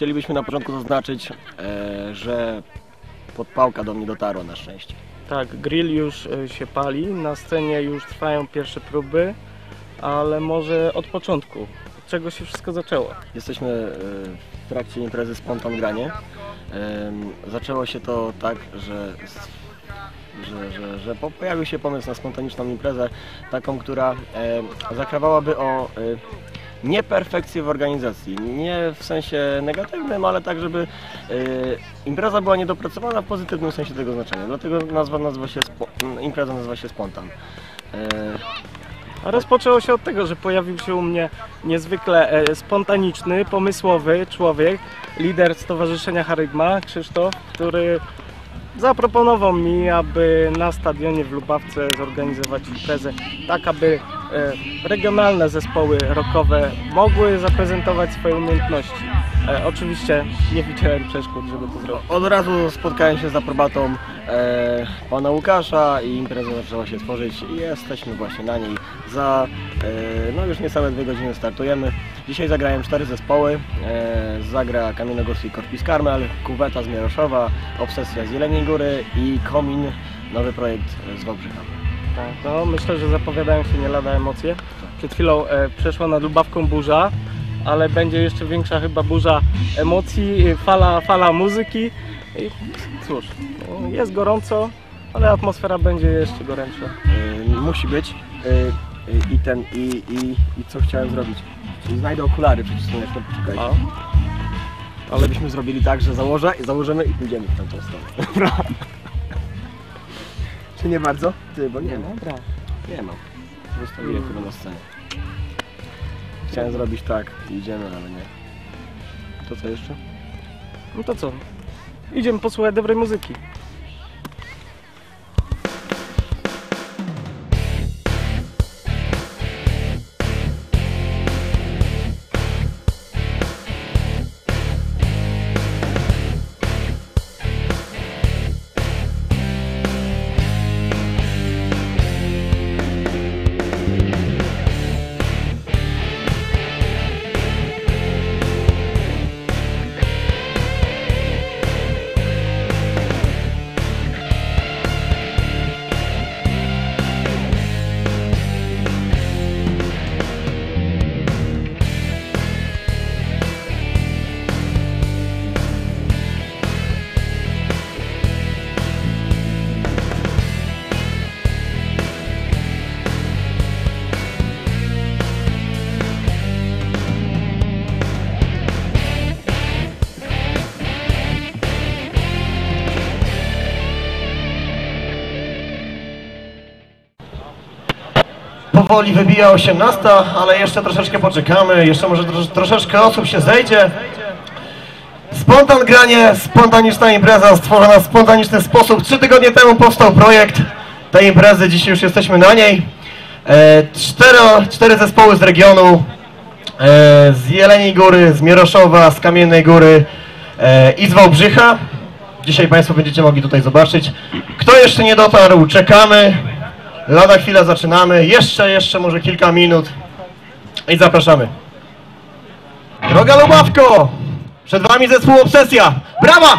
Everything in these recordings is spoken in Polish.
chcielibyśmy na początku zaznaczyć, e, że podpałka do mnie dotarła na szczęście. Tak, grill już e, się pali, na scenie już trwają pierwsze próby, ale może od początku. Od czego się wszystko zaczęło? Jesteśmy e, w trakcie imprezy Spontan Granie. Em, Zaczęło się to tak, że, że, że, że po- pojawił się pomysł na spontaniczną imprezę, taką, która e, zakrawałaby o e, nieperfekcję w organizacji. Nie w sensie negatywnym, ale tak, żeby e, impreza była niedopracowana w pozytywnym sensie tego znaczenia. Dlatego nazwa nazywa się, impreza nazywa się Spontan. A rozpoczęło się od tego, że pojawił się u mnie niezwykle e, spontaniczny, pomysłowy człowiek, lider Stowarzyszenia Harygma, Krzysztof, który zaproponował mi, aby na stadionie w Lubawce zorganizować imprezę, tak aby regionalne zespoły rockowe mogły zaprezentować swoje umiejętności. E, oczywiście nie widziałem przeszkód, żeby to zrobić. Od razu spotkałem się z aprobatą e, pana Łukasza i impreza zaczęła się tworzyć i jesteśmy właśnie na niej. Za e, no już niecałe dwie godziny startujemy. Dzisiaj zagrają cztery zespoły. E, zagra Kamiennogórski Korpis Karmel, Kuweta z Mieroszowa, Obsesja z Jeleniej Góry i Komin, nowy projekt z Wałbrzycha. Tak, no myślę, że zapowiadają się nie lada emocje. Przed chwilą e, przeszła nad Lubawką burza, ale będzie jeszcze większa chyba burza emocji, e, fala, fala muzyki. I cóż, no, jest gorąco, ale atmosfera będzie jeszcze gorętsza. E, musi być. E, I ten, i, i, i co chciałem zrobić? Czyli znajdę okulary przeciwsłoneczne, poczekajcie. A, Ale byśmy zrobili tak, że założę, założymy i pójdziemy w tamtą stronę. Czy nie bardzo? Ty, bo nie mam. dobra. Nie mam. Zostawiłem chyba na scenie. Chciałem zrobić tak idziemy, ale nie. To co jeszcze? No to co? Idziemy posłuchać dobrej muzyki. Powoli wybija 18, ale jeszcze troszeczkę poczekamy, jeszcze może trosz, troszeczkę osób się zejdzie. Spontan granie, spontaniczna impreza stworzona w spontaniczny sposób. Trzy tygodnie temu powstał projekt tej imprezy, dzisiaj już jesteśmy na niej. E, cztero, cztery zespoły z regionu, e, z Jeleniej Góry, z Mieroszowa, z Kamiennej Góry e, i z Wałbrzycha. Dzisiaj Państwo będziecie mogli tutaj zobaczyć. Kto jeszcze nie dotarł, czekamy. Lada chwila zaczynamy. Jeszcze, jeszcze może kilka minut. I zapraszamy. Droga Lubawko! Przed Wami zespół Obsesja. Brawa!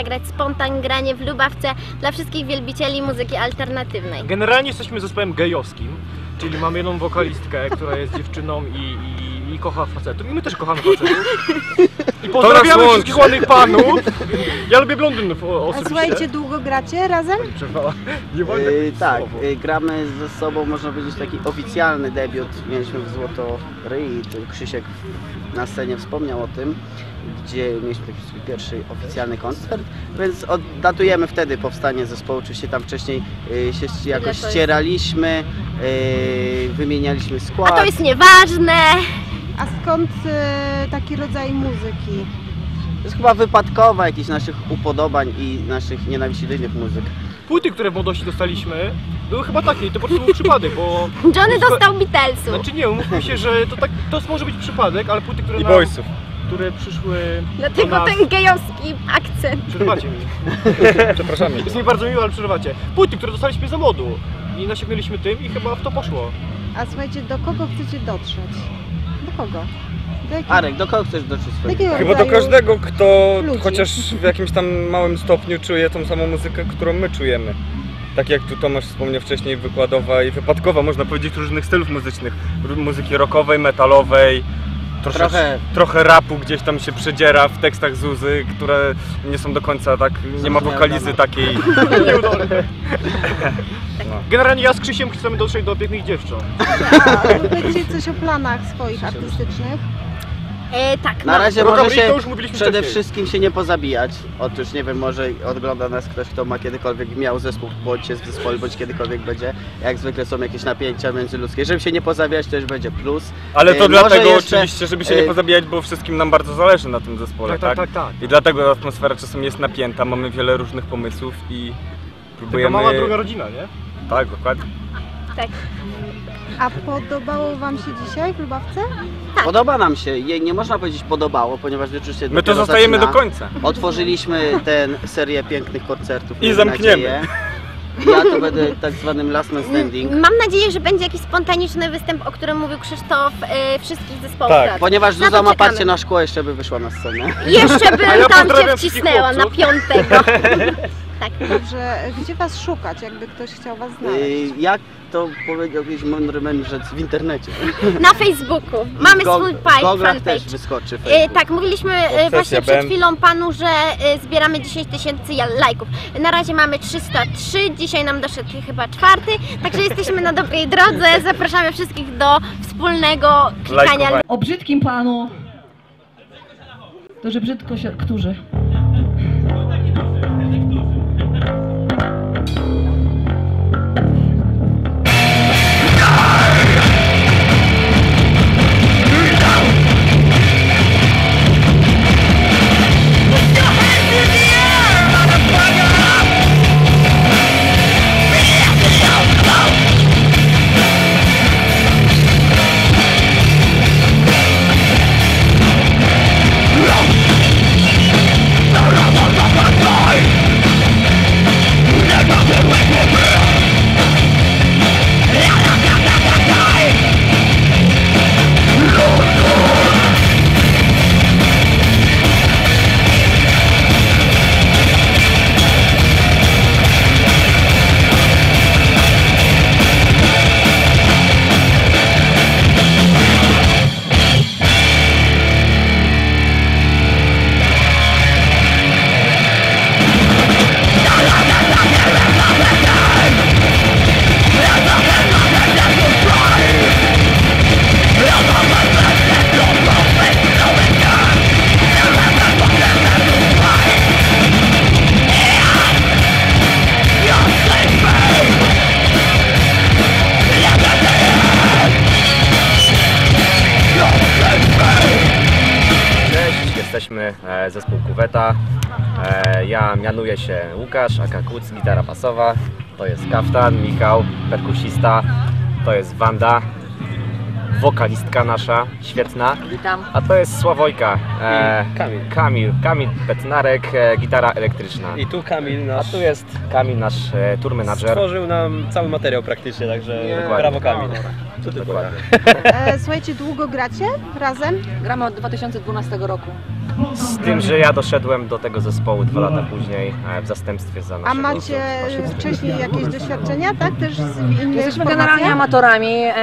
Zagrać spontan granie w Lubawce dla wszystkich wielbicieli muzyki alternatywnej. Generalnie jesteśmy zespołem gejowskim, czyli mamy jedną wokalistkę, która jest dziewczyną i, i, i kocha facetów. I my też kochamy facetów. I pozdrawiamy łączy. wszystkich ładnych panów. Ja lubię blondynów o- A osobiście. słuchajcie, długo gracie razem? Przerwała. Nie wolno Yy, tak, słowo. yy, gramy ze sobą, można powiedzieć, taki oficjalny debiut. Mieliśmy w Złoto Ryi, Krzysiek na scenie wspomniał o tym, gdzie mieliśmy taki swój pierwszy oficjalny koncert, więc oddatujemy wtedy powstanie zespołu. Oczywiście tam wcześniej yy, się jakoś to jest? ścieraliśmy, yy, wymienialiśmy A skład. to jest nieważne! A skąd e, taki rodzaj muzyki? To jest chyba wypadkowa jakichś naszych upodobań i naszych nienawiści do innych muzyk. Płyty, które w młodości dostaliśmy, były chyba takie i to po prostu był przypadek, bo... Johnny dostał Beatlesu. Znaczy nie, umówmy się, że to tak, to może być przypadek, ale płyty, które I nam, boysów. które przyszły do Dlatego nas... ten gejowski akcent. Przerwacie mi. Przepraszamy. Jest mi bardzo miło, ale przerwacie. Płyty, które dostaliśmy za modu i nasiągnęliśmy tym i chyba w to poszło. A słuchajcie, do kogo chcecie dotrzeć? Do kogo? Arek, do kogo chcesz dotrzeć do swoich? Chyba do rodzaju- każdego, kto ludzi. chociaż w jakimś tam małym stopniu czuje tą samą muzykę, którą my czujemy. Tak jak tu Tomasz wspomniał wcześniej, wykładowa i wypadkowa, można powiedzieć, różnych stylów muzycznych. Muzyki rockowej, metalowej, troszecz- Trochę. trochę rapu gdzieś tam się przedziera w tekstach Zuzy, które nie są do końca tak, nie ma wokalizy takiej. Nieudolne. No. Generalnie ja z Krzysiem chcemy dotrzeć do pięknych dziewcząt. A, powiedzcie coś o planach swoich artystycznych. E, tak, Na no. razie Rock może Break się to już mówiliśmy przede wcześniej. wszystkim się nie pozabijać. Otóż nie wiem, może ogląda nas ktoś, kto ma kiedykolwiek miał zespół, bądź jest w zespole, bądź kiedykolwiek będzie. Jak zwykle są jakieś napięcia międzyludzkie. Żeby się nie pozabijać, to już będzie plus. Ale to E, może dlatego jeszcze, oczywiście, żeby się nie e, pozabijać, bo wszystkim nam bardzo zależy na tym zespole, Tak, tak? tak, tak, tak. I dlatego atmosfera czasem jest napięta, mamy wiele różnych pomysłów i Taka próbujemy... mała druga rodzina, nie? Tak, dokładnie. A podobało wam się dzisiaj w Lubawce? Podoba nam się. Jej nie można powiedzieć podobało, ponieważ wieczór się My to dopiero zostajemy do zaczyna. końca. Otworzyliśmy tę serię pięknych koncertów. I zamkniemy. nadzieję. Ja to będę tak zwanym last man standing. Mam nadzieję, że będzie jakiś spontaniczny występ, o którym mówił Krzysztof, e, wszystkich zespołów. Tak. teatru. Ponieważ Na to Zuza ma czekamy. parcie na szkło, jeszcze by wyszła na scenę. Jeszcze bym A ja tam pozdrawiam cię wszystkich wcisnęła na chłopców. piątego. tak. Dobrze, gdzie was szukać, jakby ktoś chciał was znaleźć? Yy, Jak to powiedział jakiś mądry mędrzec w internecie. Na Facebooku. Mamy Go- swój fanpage. też wyskoczy E, tak, mówiliśmy e, Obsesja właśnie przed chwilą panu, że e, zbieramy 10 tysięcy lajków. Na razie mamy 303, dzisiaj nam doszedł chyba czwarty, także jesteśmy na dobrej drodze. Zapraszamy wszystkich do wspólnego klikania Lajkowanie. O brzydkim panu. To, że brzydko się. Którzy? E, ja mianuję się Łukasz, aka Kuc, gitara basowa. To jest Kaftan, Michał, perkusista. To jest Wanda, wokalistka nasza, świetna. Witam. A to jest Sławojka, e, Kamil. Kamil, Kamil Petnarek, e, gitara elektryczna. I tu Kamil A nasz tu jest Kamil, nasz e, tour manager. stworzył nam cały materiał praktycznie, także Dokładnie. brawo Kamil. To Dokładnie. E, słuchajcie, długo gracie razem? Gramy od 2012 roku. Z tym, że ja doszedłem do tego zespołu dwa lata później e, w zastępstwie za A naszego macie wcześniej jakieś doświadczenia, tak? Też z innych Jesteśmy generalnie amatorami, e,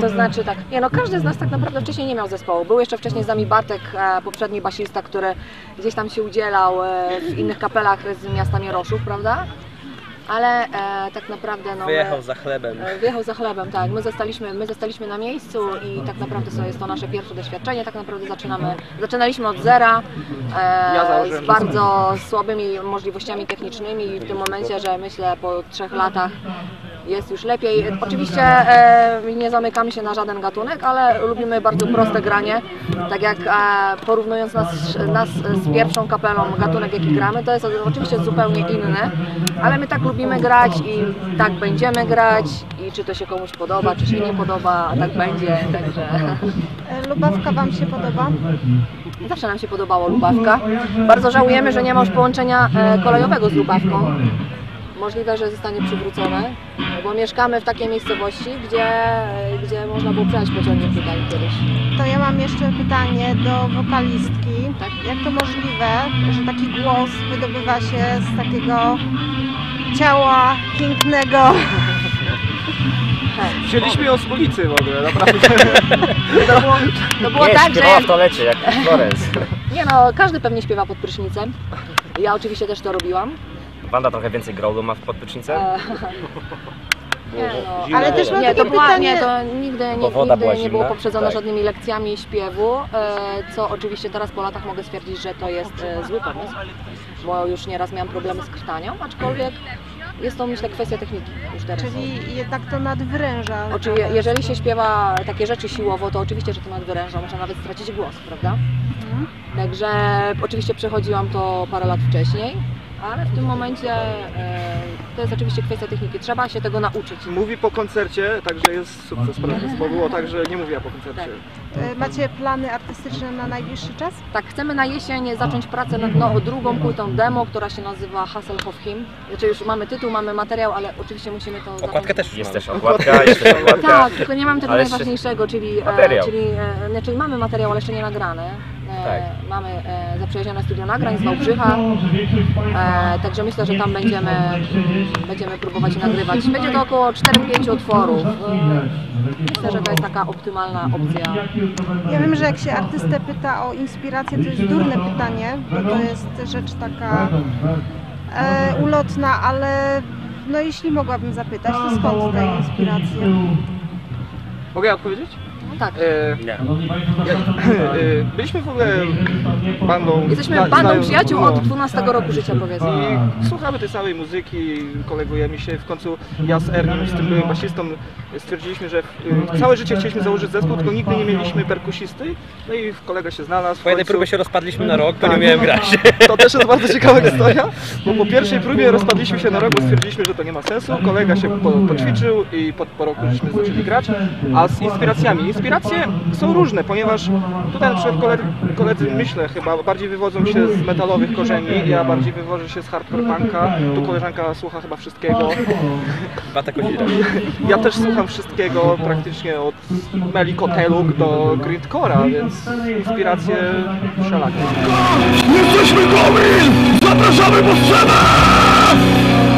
to znaczy tak, nie no każdy z nas tak naprawdę wcześniej nie miał zespołu. Był jeszcze wcześniej z nami Bartek, e, poprzedni basista, który gdzieś tam się udzielał e, w innych kapelach z miasta Mieroszów, prawda? Ale e, tak naprawdę no, Wyjechał my, za chlebem. e, wyjechał za chlebem, tak. My zostaliśmy, my zostaliśmy na miejscu i tak naprawdę to jest to nasze pierwsze doświadczenie. Tak naprawdę zaczynamy, zaczynaliśmy od zera e, z bardzo słabymi możliwościami technicznymi i w tym momencie, że myślę po trzech latach jest już lepiej. Oczywiście e, nie zamykamy się na żaden gatunek, ale lubimy bardzo proste granie. Tak jak e, porównując nas, nas z pierwszą kapelą, gatunek jaki gramy, to jest oczywiście zupełnie inny, ale my tak lubimy grać i tak będziemy grać i czy to się komuś podoba, czy się nie podoba, a tak będzie, także E, Lubawka Wam się podoba? zawsze nam się podobało Lubawka. Bardzo żałujemy, że nie ma już połączenia kolejowego z Lubawką. Możliwe, że zostanie przywrócone, bo mieszkamy w takiej miejscowości, gdzie, gdzie można było przejść pociągiem tutaj kiedyś. To ja mam jeszcze pytanie do wokalistki. Tak. Jak to możliwe, że taki głos wydobywa się z takiego ciała pięknego? Wzięliśmy ją z ulicy w ogóle, naprawdę. To było, to było Nie, tak, że w toalecie, jak Florence. nie no, każdy pewnie śpiewa pod prysznicem. Ja oczywiście też to robiłam. Wanda trochę więcej growlu ma w podprysznicem. E, Nie, no, Ale też mam nie, to takie była, pytanie- nie, to nigdy, Bo nie, woda była nigdy nie było zimna? poprzedzone Tak. żadnymi lekcjami śpiewu, e, co oczywiście teraz po latach mogę stwierdzić, że to jest e, zły pomysł, bo już nieraz miałam problemy z krtanią, aczkolwiek jest to myślę kwestia techniki już teraz. Czyli jednak to nadwyręża. Oczywiście, jeżeli się śpiewa takie rzeczy siłowo, to oczywiście, że to nadwyręża, można nawet stracić głos, prawda? Mhm. Także oczywiście przechodziłam to parę lat wcześniej, ale w tym momencie e, to jest oczywiście kwestia techniki, trzeba się tego nauczyć. Mówi po koncercie, także jest sukces zespołu, było tak, że nie mówiła po koncercie. E, Macie plany artystyczne na najbliższy czas? Tak, chcemy na jesień zacząć pracę nad no, drugą płytą demo, która się nazywa Hasselhoff Him. Znaczy już mamy tytuł, mamy materiał, ale oczywiście musimy to. Okładkę też już Jest mamy. też okładka, jest też okładka. Tak, tylko nie mam tego Ale jeszcze- najważniejszego, czyli, e, Materiał. czyli e, znaczy mamy materiał, ale jeszcze nie nagrany. E, Tak. Mamy e, zaprzyjaźnione studio nagrań z Wałbrzycha, e, także myślę, że tam będziemy, będziemy próbować nagrywać. Będzie to około 4-5 utworów. Myślę, że to jest taka optymalna opcja. Ja wiem, że jak się artystę pyta o inspirację, to jest durne pytanie, bo to jest rzecz taka e, ulotna, ale no jeśli mogłabym zapytać, to skąd te inspiracje? Mogę ja odpowiedzieć? Tak. E, Nie. ja, e, byliśmy w ogóle bandą... Jesteśmy bandą przyjaciół no. od 12 roku życia powiedzmy. I słuchamy tej samej muzyki, kolegujemy się. W końcu ja z Ernim, z tym byłym basistą, stwierdziliśmy, że całe życie chcieliśmy założyć zespół, tylko nigdy nie mieliśmy perkusisty. No i kolega się znalazł. w Po jednej próbie się rozpadliśmy na rok, bo Tak. nie umiałem grać. To też jest bardzo ciekawa historia, bo po pierwszej próbie rozpadliśmy się na rok, bo stwierdziliśmy, że to nie ma sensu. Kolega się po, poćwiczył i po, po roku żeśmy zaczęli grać. A z inspiracjami? Inspiracje są różne, ponieważ tutaj na przykład koledzy, koledzy myślę chyba bardziej wywodzą się z metalowych korzeni, ja bardziej wywożę się z hardcore punka, tu koleżanka słucha chyba wszystkiego. Bata Kozira. Ja też słucham wszystkiego, praktycznie od Meliko Teluk do Grindcora, więc inspiracje wszelakie. Jesteśmy goły! Zapraszamy po scenę!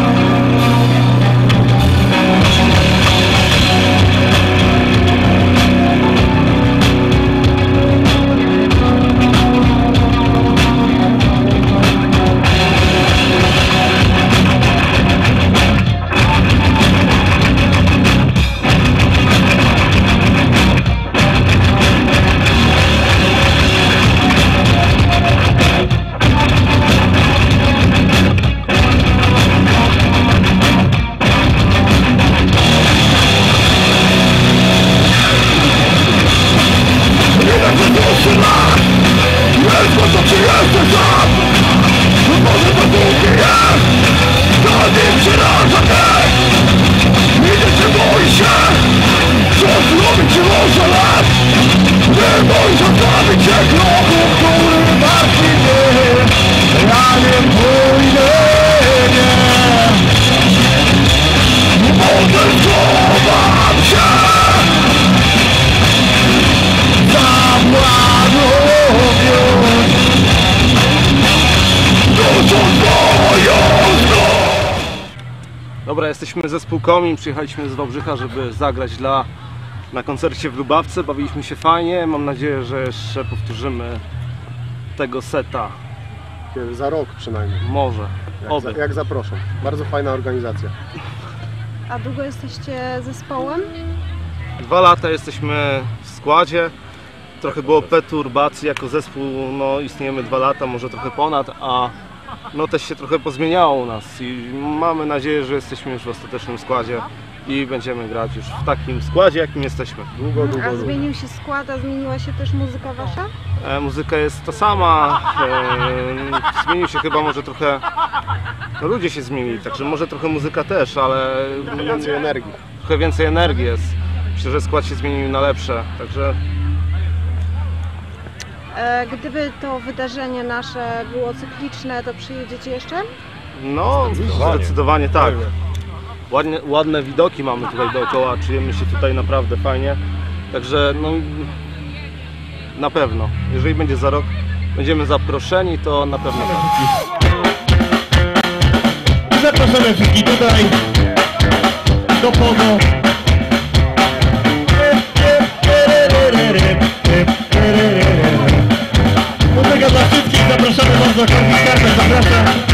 Dobra, jesteśmy zespół Komin, przyjechaliśmy z Wałbrzycha, żeby zagrać dla, na koncercie w Lubawce. Bawiliśmy się fajnie, mam nadzieję, że jeszcze powtórzymy tego seta. Za rok przynajmniej. Może, Jak, oby. za, jak zaproszą. Bardzo fajna organizacja. A długo jesteście zespołem? Dwa lata jesteśmy w składzie. Trochę było perturbacji jako zespół, no istniejemy dwa lata, może trochę ponad, a no też się trochę pozmieniało u nas i mamy nadzieję, że jesteśmy już w ostatecznym składzie i będziemy grać już w takim składzie, jakim jesteśmy. Długo, A zmienił się skład, a zmieniła się też muzyka wasza? E, muzyka jest ta sama, e, zmienił się chyba może trochę, no ludzie się zmienili, także może trochę muzyka też, ale Trochę więcej energii. trochę więcej energii jest. Myślę, że skład się zmienił na lepsze, także gdyby to wydarzenie nasze było cykliczne, to przyjedziecie jeszcze? no zdecydowanie tak. Ładne, ładne widoki mamy tutaj dookoła, czujemy się tutaj naprawdę fajnie, także no na pewno, jeżeli będzie za rok, będziemy zaproszeni, to na pewno tak. Zapraszamy wszystkich tutaj do pogo. Zapraszamy bardzo, Korwin Skarpet zapraszam.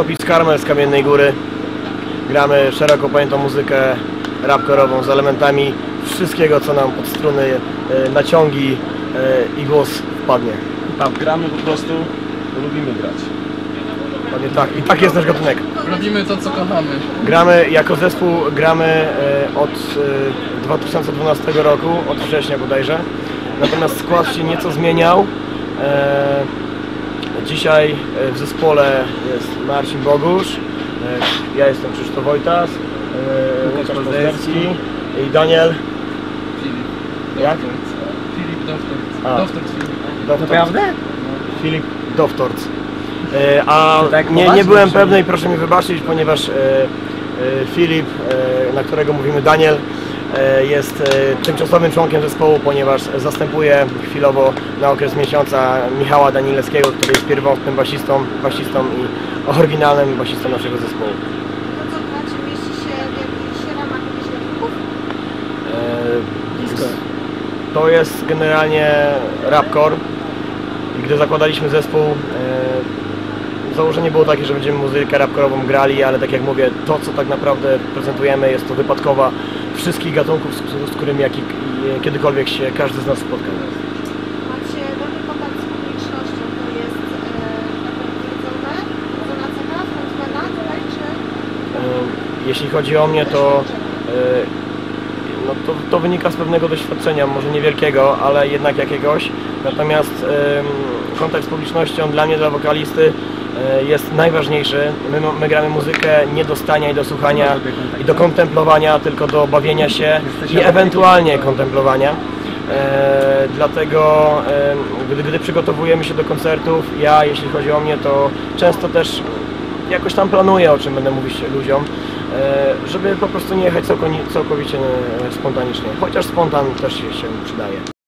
Kopis Karmel z Kamiennej Góry. Gramy szeroko pojętą muzykę rapkorową z elementami wszystkiego, co nam pod struny, e, naciągi e, i głos wpadnie. Tak, gramy po prostu, bo lubimy grać. Dokładnie tak. I tak jest nasz gatunek. Robimy to, co kochamy. Gramy jako zespół, gramy e, od e, 2012 roku, od września bodajże. Natomiast skład się nieco zmieniał. Dzisiaj e, w zespole jest Marcin Bogusz, e, ja jestem Krzysztof Wojtas, e, Łukasz Pozderski i Daniel. Jak? Filip Doftorc. A. Doftorc Filip. Doftorc. Naprawdę? Filip Doftorc. A tak nie, nie byłem pewny i proszę mi wybaczyć, ponieważ Filip, na którego mówimy Daniel, jest e, tymczasowym członkiem zespołu, ponieważ zastępuje chwilowo na okres miesiąca Michała Danilewskiego, który jest pierwotnym basistą, basistą i oryginalnym basistą naszego zespołu. To co gracie, mieści się w jakichś ramach jakichś? E, To jest generalnie rapcore gdy zakładaliśmy zespół e, założenie było takie, że będziemy muzykę rapkorową grali, ale tak jak mówię, to co tak naprawdę prezentujemy jest to wypadkowa wszystkich gatunków, z, z którymi kiedykolwiek się każdy z nas spotkał. Macie dobry kontakt z publicznością, to jest e, cecha, frontmana tutaj, czy... E, Jeśli chodzi o mnie, to, e, no to to wynika z pewnego doświadczenia, może niewielkiego, ale jednak jakiegoś. Natomiast em, kontakt z publicznością dla mnie, dla wokalisty e, jest najważniejszy. My, my gramy muzykę nie do stania i do słuchania i do kontemplowania, tylko do bawienia się i ewentualnie kontemplowania. E, dlatego e, gdy, gdy przygotowujemy się do koncertów, ja jeśli chodzi o mnie, to często też jakoś tam planuję, o czym będę mówić ludziom, e, żeby po prostu nie jechać całkowi- całkowicie e, spontanicznie. Chociaż spontan też się przydaje.